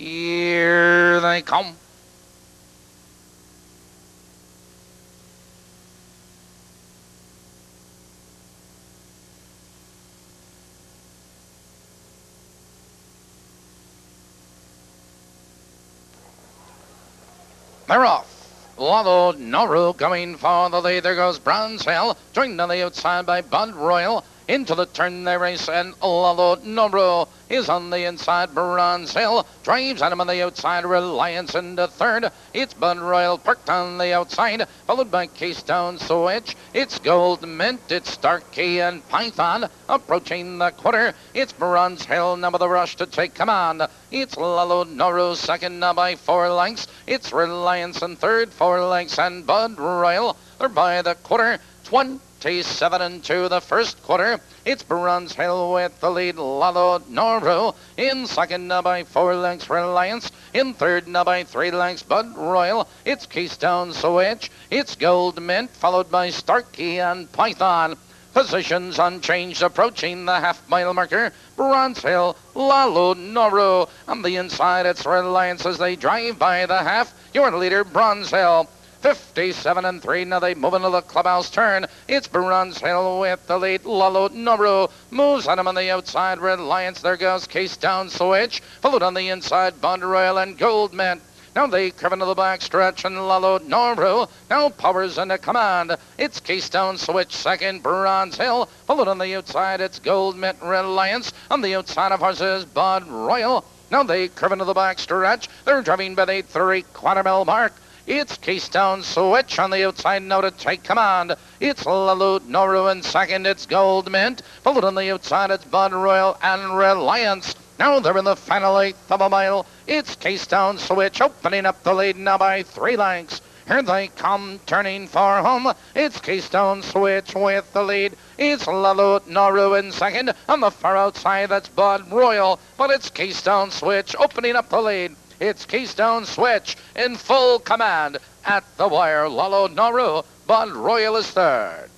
Here they come. They're off. Lalo Noru coming for the lead. There goes Bronze Hill, joined on the outside by Bud Royal. Into the turn they race, and Lalo Noru is on the inside. Bronze Hill drives at him on the outside. Reliance into third. It's Bud Royal parked on the outside, followed by Keystone Switch. It's Gold Mint. It's Starkey and Python approaching the quarter. It's Bronze Hill number the rush to take command. It's Lalo Noru second now by four lengths. It's Reliance in third, four lengths, and Bud Royal. They're by the quarter. 27 and 2 the first quarter. It's Bronze Hill with the lead. Lalo Noru in second now by four lengths. Reliance in third now by three lengths. Bud Royal. It's Keystone Switch. It's Gold Mint followed by Starkey and Python. Positions unchanged, approaching the half mile marker. Bronze Hill, Lalo Noru. On the inside, it's Reliance as they drive by the half. Your leader, Bronze Hill. 57 and 3. Now they move into the clubhouse turn. It's Bronze Hill with the lead. Lalo Noru moves on him on the outside. Reliance. There goes Case Keystone Switch. Followed on the inside. Bud Royal and Gold Mint. Now they curve into the back stretch and Lalo Noru now powers into command. It's Keystone Switch second, Bronze Hill. Followed on the outside, it's Gold Mint Reliance. On the outside of horses, Bud Royal. Now they curve into the back stretch. They're driving by the three quarter mile mark. It's Keystone Switch on the outside now to take command. It's Lalo Noru in second. It's Gold Mint. Followed on the outside, it's Bud Royal and Reliance. Now they're in the final eighth of a mile. It's Keystone Switch opening up the lead now by three lengths. Here they come, turning for home. It's Keystone Switch with the lead. It's Lalo Noru in second. On the far outside, that's Bud Royal. But it's Keystone Switch opening up the lead. It's Keystone Switch in full command at the wire. Lalo Noru, Bud Royal is third.